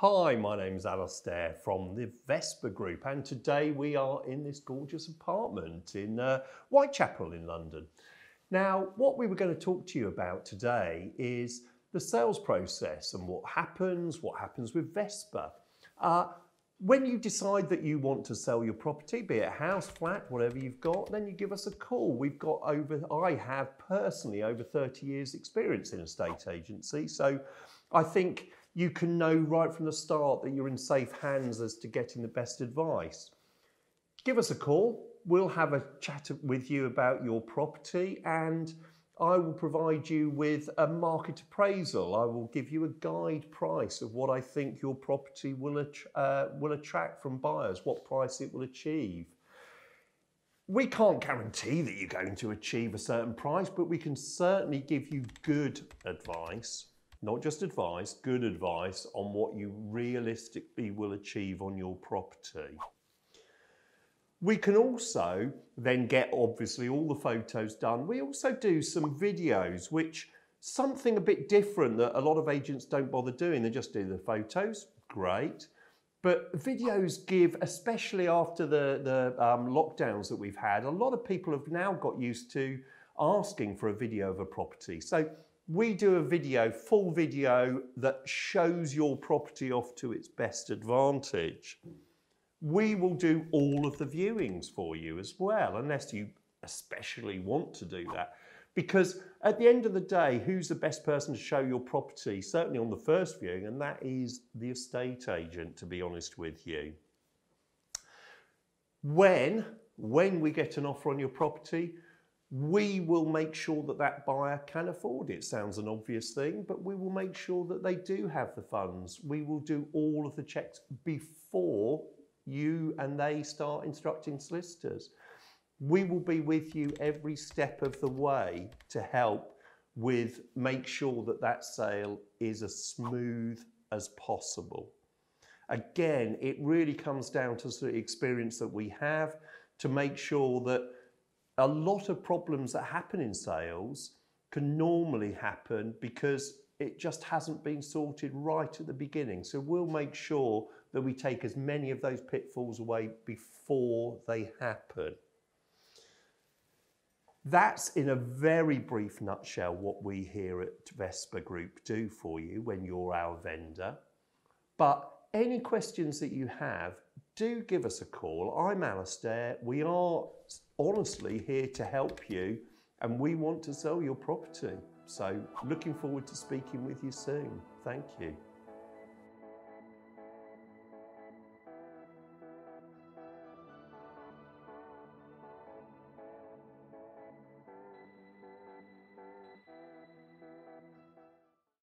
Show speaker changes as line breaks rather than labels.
Hi, my name is Alastair from the Vesper Group, and today we are in this gorgeous apartment in uh, Whitechapel in London. Now, what we were going to talk to you about today is the sales process and what happens, what happens with Vesper. Uh, when you decide that you want to sell your property, be it a house, flat, whatever you've got, then you give us a call. We've got over, I have personally over 30 years experience in a estate agency. So I think you can know right from the start that you're in safe hands as to getting the best advice. Give us a call. We'll have a chat with you about your property and I will provide you with a market appraisal. I will give you a guide price of what I think your property will, uh, will attract from buyers, what price it will achieve. We can't guarantee that you're going to achieve a certain price, but we can certainly give you good advice, not just advice, good advice on what you realistically will achieve on your property. We can also then get obviously all the photos done. We also do some videos, which something a bit different that a lot of agents don't bother doing. They just do the photos, great. But videos give, especially after the, the um, lockdowns that we've had, a lot of people have now got used to asking for a video of a property. So we do a video, full video that shows your property off to its best advantage we will do all of the viewings for you as well, unless you especially want to do that. Because at the end of the day, who's the best person to show your property? Certainly on the first viewing, and that is the estate agent, to be honest with you. When, when we get an offer on your property, we will make sure that that buyer can afford it. Sounds an obvious thing, but we will make sure that they do have the funds. We will do all of the checks before you and they start instructing solicitors. We will be with you every step of the way to help with make sure that that sale is as smooth as possible. Again, it really comes down to the experience that we have to make sure that a lot of problems that happen in sales can normally happen because it just hasn't been sorted right at the beginning. So we'll make sure that we take as many of those pitfalls away before they happen. That's in a very brief nutshell what we here at Vesper Group do for you when you're our vendor. But any questions that you have, do give us a call. I'm Alastair. We are honestly here to help you and we want to sell your property. So looking forward to speaking with you soon. Thank you.